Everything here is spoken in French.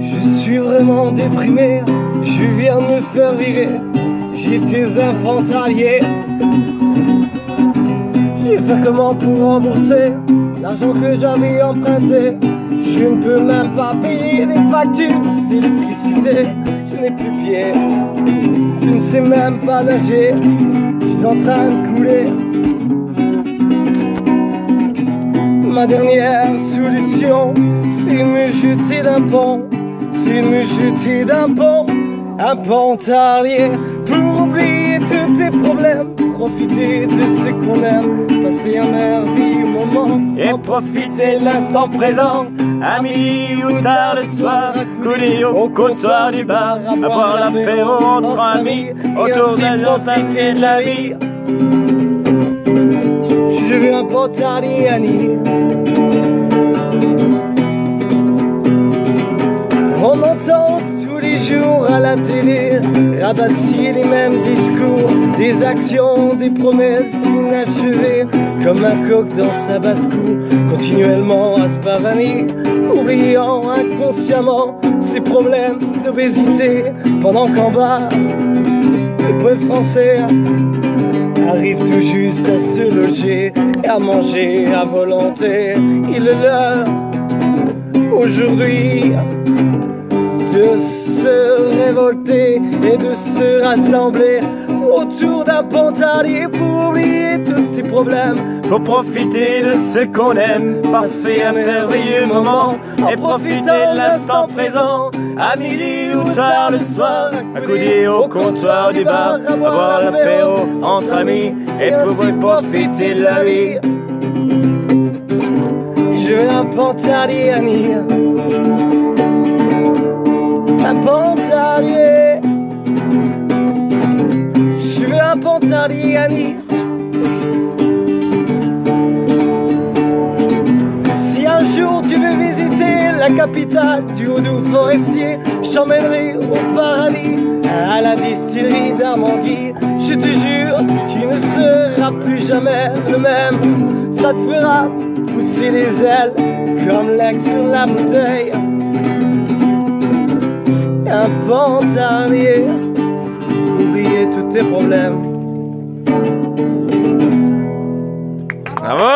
Je suis vraiment déprimé, je viens de me faire virer. J'étais un. Je vais faire comment pour rembourser l'argent que j'avais emprunté. Je ne peux même pas payer les factures d'électricité. Je n'ai plus pied, je ne sais même pas nager. Je suis en train de couler Ma dernière solution C'est me jeter d'un pont C'est me jeter d'un pont Un pontalier Pour oublier tous tes problèmes profiter de ce qu'on aime, passer un merveilleux moment et profiter de l'instant présent. À midi ou tard le soir, couler au comptoir du bar, à boire l'apéro entre amis, autour d'un et de la vie. Je veux un portali Annie. On entend tous les jours à la télé rabassier les mêmes discours, des actions, des promesses inachevées, comme un coq dans sa basse-cou, continuellement à se pavaner, oubliant inconsciemment ses problèmes d'obésité, pendant qu'en bas, le peuple français arrive tout juste à se loger et à manger à volonté. Il est l'heure aujourd'hui de se révolter et de se rassembler autour d'un pantalier pour oublier tous tes problèmes. Pour profiter de ce qu'on aime, passer un merveilleux moment et profiter de l'instant présent. À midi ou tard le soir, accoudé au comptoir du bar, à boire l'apéro entre amis et pouvoir profiter de la vie. Je veux un pantalier un pantalier. Je veux un pantalier la capitale du haut forestier, je t'emmènerai au paradis, à la distillerie d'Armangui. Je te jure, tu ne seras plus jamais le même. Ça te fera pousser les ailes comme l'ex sur la bouteille un pantalier, oublier tous tes problèmes. Bravo